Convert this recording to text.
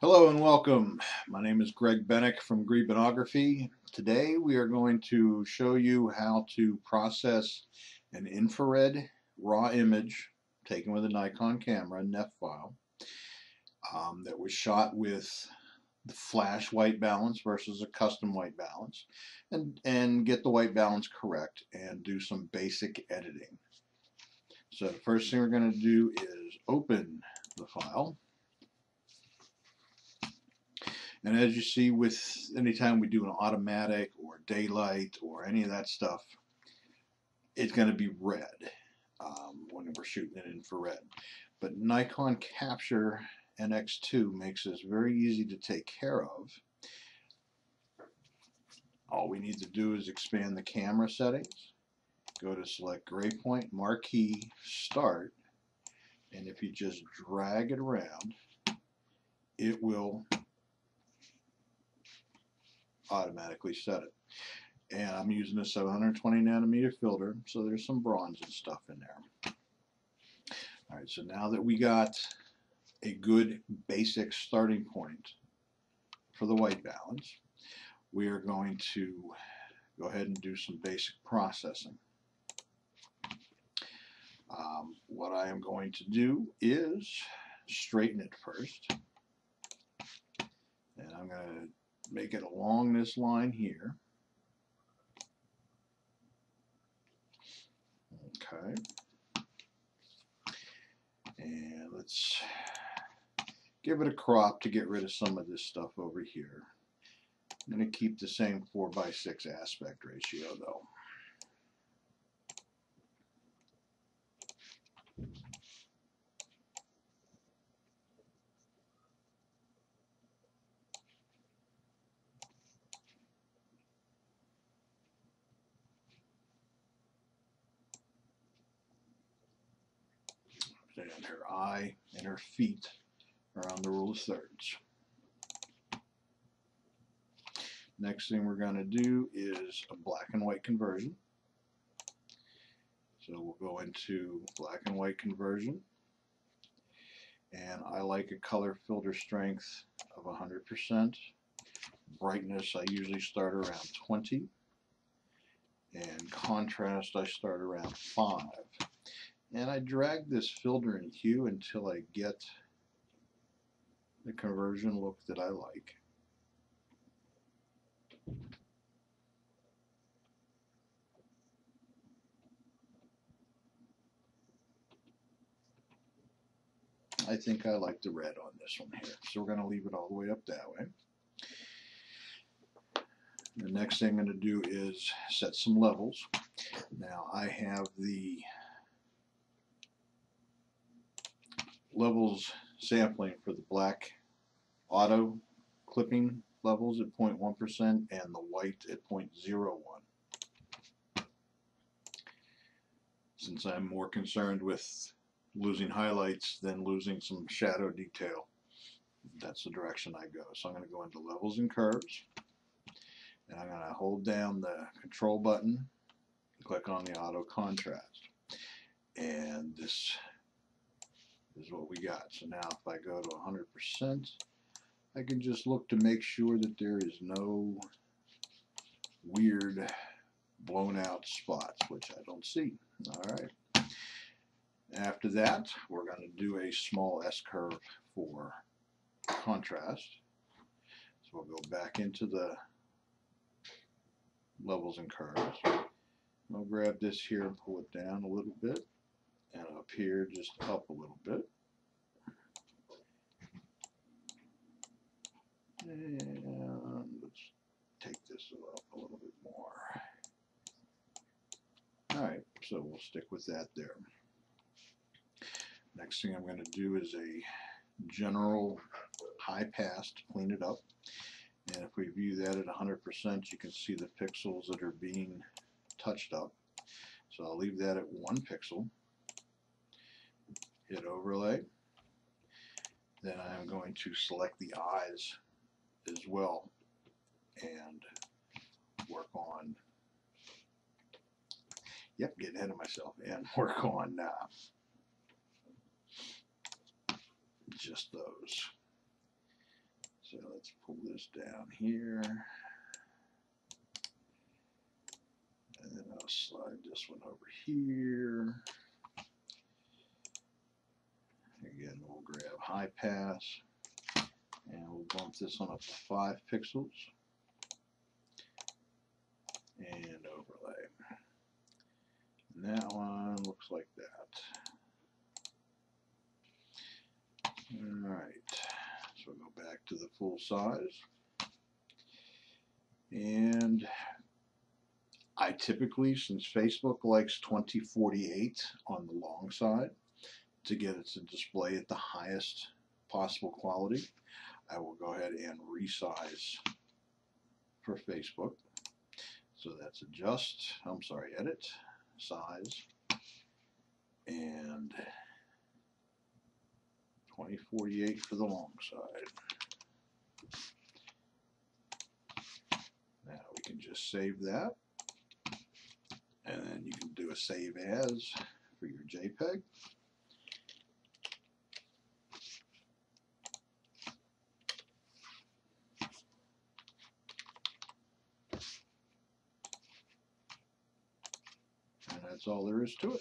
Hello and welcome. My name is Greg Bennick from Grebenography. Today we are going to show you how to process an infrared raw image taken with a Nikon camera, NEF file, um, that was shot with the flash white balance versus a custom white balance and, and get the white balance correct and do some basic editing. So the first thing we're going to do is open the file. And as you see with anytime we do an automatic or daylight or any of that stuff, it's going to be red um, when we're shooting in infrared. But Nikon Capture NX2 makes this very easy to take care of. All we need to do is expand the camera settings, go to select gray point, marquee, start, and if you just drag it around, it will automatically set it. And I'm using a 720 nanometer filter, so there's some bronze and stuff in there. Alright, so now that we got a good basic starting point for the white balance, we are going to go ahead and do some basic processing. Um, what I am going to do is straighten it first. And I'm going to make it along this line here. Okay. And let's give it a crop to get rid of some of this stuff over here. I'm going to keep the same 4 by 6 aspect ratio though. And her eye and her feet are on the rule of thirds. Next thing we're going to do is a black and white conversion. So we'll go into black and white conversion. And I like a color filter strength of 100%. Brightness I usually start around 20. And contrast I start around 5 and I drag this filter and hue until I get the conversion look that I like. I think I like the red on this one here. So we're going to leave it all the way up that way. The next thing I'm going to do is set some levels. Now I have the levels sampling for the black auto clipping levels at 0.1% and the white at 0.01. Since I'm more concerned with losing highlights than losing some shadow detail, that's the direction I go. So I'm going to go into levels and curves and I'm going to hold down the control button click on the auto contrast and this is what we got. So now if I go to 100%, I can just look to make sure that there is no weird blown out spots, which I don't see. All right. After that, we're going to do a small S-curve for contrast. So we'll go back into the levels and curves. I'll grab this here and pull it down a little bit and up here just up a little bit. And let's take this up a little bit more. Alright, so we'll stick with that there. Next thing I'm going to do is a general high pass to clean it up. And if we view that at 100%, you can see the pixels that are being touched up. So I'll leave that at one pixel hit overlay. Then I'm going to select the eyes as well and work on yep getting ahead of myself and work on uh, just those So let's pull this down here. And then I'll slide this one over here. Again, we'll grab high pass and we'll bump this one up to five pixels and overlay. And that one looks like that. Alright, so we'll go back to the full size. And I typically, since Facebook likes 2048 on the long side, to get it to display at the highest possible quality, I will go ahead and resize for Facebook. So that's adjust, I'm sorry, edit, size, and 2048 for the long side. Now we can just save that. And then you can do a save as for your JPEG. And that's all there is to it.